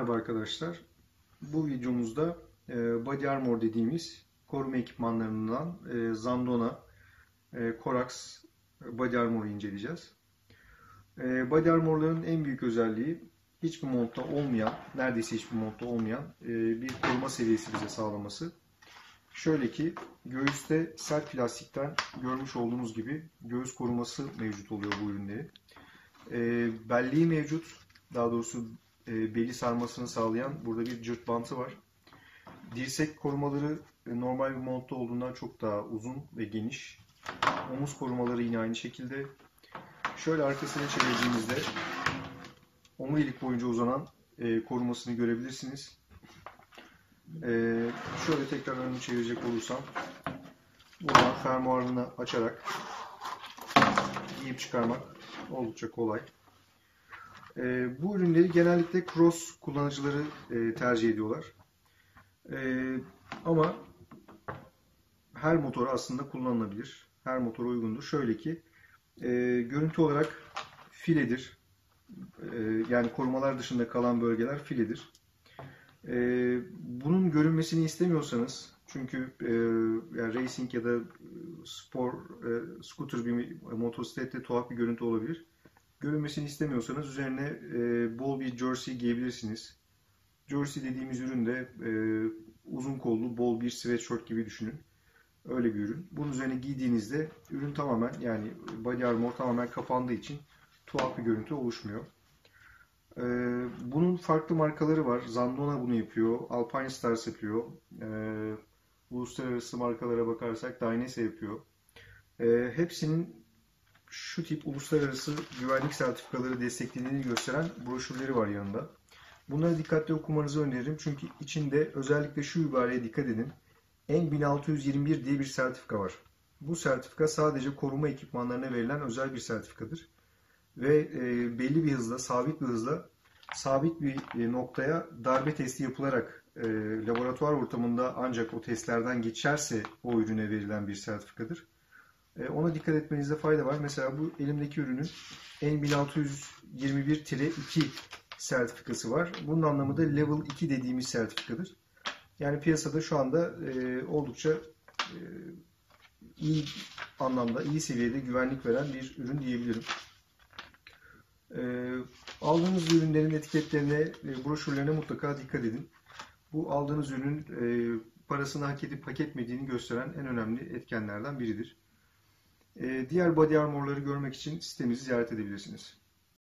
Merhaba arkadaşlar. Bu videomuzda e, Body Armor dediğimiz koruma ekipmanlarından e, Zandona, e, Corax Body Armor'u inceleyeceğiz. Body Armor'ların en büyük özelliği hiçbir montta olmayan, neredeyse hiçbir montta olmayan bir koruma seviyesi bize sağlaması. Şöyle ki göğüste sert plastikten görmüş olduğunuz gibi göğüs koruması mevcut oluyor bu ürünlerin. Belleği mevcut, daha doğrusu e, beli sarmasını sağlayan burada bir cırt bantı var. Dirsek korumaları e, normal bir montta olduğundan çok daha uzun ve geniş. Omuz korumaları yine aynı şekilde. Şöyle arkasını çevirdiğimizde omurilik boyunca uzanan e, korumasını görebilirsiniz. E, şöyle tekrar önünü çevirecek olursam buradan fermuarını açarak giyip çıkarmak oldukça kolay. E, bu ürünleri genellikle cross kullanıcıları e, tercih ediyorlar. E, ama her motora aslında kullanılabilir. Her motora uygundur. Şöyle ki e, görüntü olarak filedir. E, yani korumalar dışında kalan bölgeler filedir. E, bunun görünmesini istemiyorsanız çünkü e, yani racing ya da spor, e, scooter bir motosiklette tuhaf bir görüntü olabilir görünmesini istemiyorsanız üzerine e, bol bir jersey giyebilirsiniz. Jersey dediğimiz ürün de e, uzun kollu bol bir sweatshirt gibi düşünün. Öyle bir ürün. Bunun üzerine giydiğinizde ürün tamamen yani body armor tamamen kapandığı için tuhaf bir görüntü oluşmuyor. E, bunun farklı markaları var. Zandona bunu yapıyor. Alpine Stars yapıyor. E, uluslararası markalara bakarsak Dainese yapıyor. E, hepsinin şu tip uluslararası güvenlik sertifikaları desteklediğini gösteren broşürleri var yanında. Bunları dikkatli okumanızı öneririm çünkü içinde özellikle şu ibareye dikkat edin. N1621 diye bir sertifika var. Bu sertifika sadece koruma ekipmanlarına verilen özel bir sertifikadır. Ve e, belli bir hızla, sabit bir hızla, sabit bir e, noktaya darbe testi yapılarak e, laboratuvar ortamında ancak o testlerden geçerse o ürüne verilen bir sertifikadır. E, ona dikkat etmenizde fayda var. Mesela bu elimdeki ürünün N1621-2 sertifikası var. Bunun anlamı da Level 2 dediğimiz sertifikadır. Yani piyasada şu anda e, oldukça e, iyi anlamda, iyi seviyede güvenlik veren bir ürün diyebilirim. E, aldığınız ürünlerin etiketlerine, e, broşürlerine mutlaka dikkat edin. Bu aldığınız ürünün e, parasını hak edip hak etmediğini gösteren en önemli etkenlerden biridir. Ee, diğer body armorları görmek için sitemizi ziyaret edebilirsiniz.